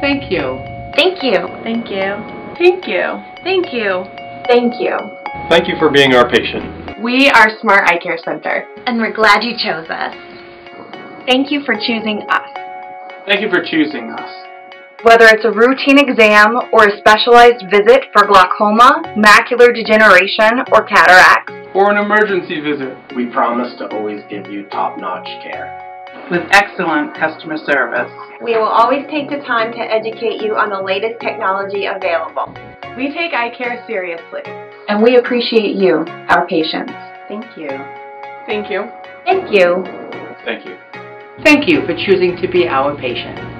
Thank you. Thank you. Thank you. Thank you. Thank you. Thank you. Thank you for being our patient. We are Smart Eye Care Center. And we're glad you chose us. Thank you for choosing us. Thank you for choosing us. Whether it's a routine exam or a specialized visit for glaucoma, macular degeneration, or cataracts, or an emergency visit, we promise to always give you top-notch care. With excellent customer service. We will always take the time to educate you on the latest technology available. We take eye care seriously. And we appreciate you, our patients. Thank you. Thank you. Thank you. Thank you. Thank you for choosing to be our patient.